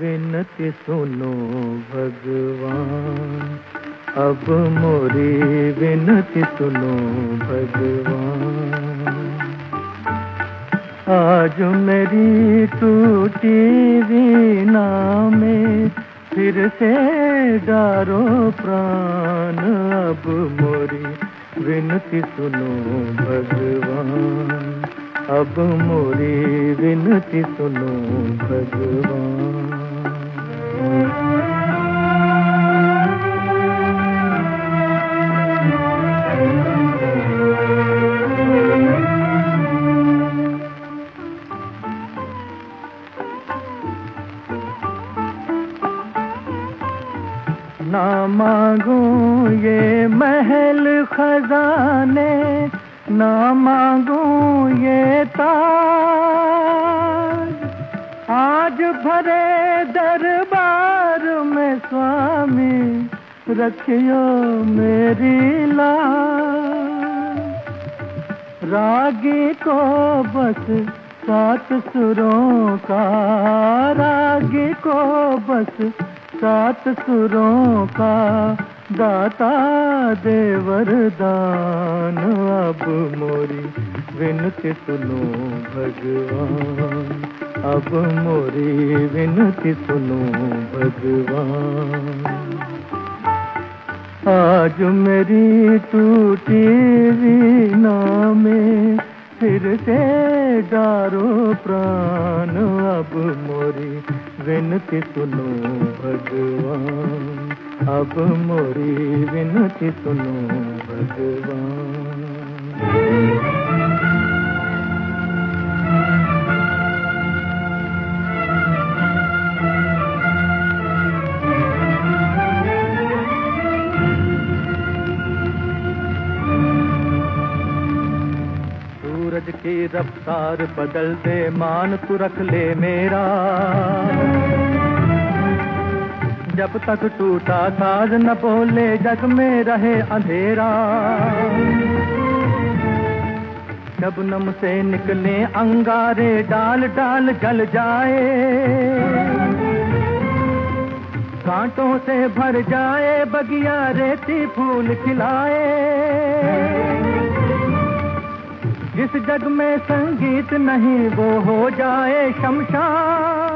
विनती सुनो भगवान। अब मोरी विनती सुनो भगवान। आज मेरी टूटी वीणा में फिर से डारो प्राण। अब मोरी विनती सुनो भगवान। अब मोरी विनती सुनो भगवान। ना मांगो ये महल खजाने ना मांगो ये ताज। आज भरे दरबार में स्वामी, रखियो मेरी लाज। रागी को बस सात सुरों का, रागी को बस सात सुरों का दाता दे वरदान अब मोरी विनती सुनो भगवान। अब मोरी विनती सुनो भगवान। आज मेरी टूटी वीणा में फिर से डारो प्राण, अब मोरी विनती सुनो भगवान। अब मोरी विनती सुनो भगवान। सूरज की रफ्तार बदल दे, मान तू रख ले मेरा। जब तक टूटा साज न बोले, जग में रहे अंधेरा। शबनम से निकले अंगारे, डाल डाल जल जाए। कांटों से भर जाए, बगिया रेती फूल खिलाए। जग में संगीत नहीं वो हो जाए शमशान।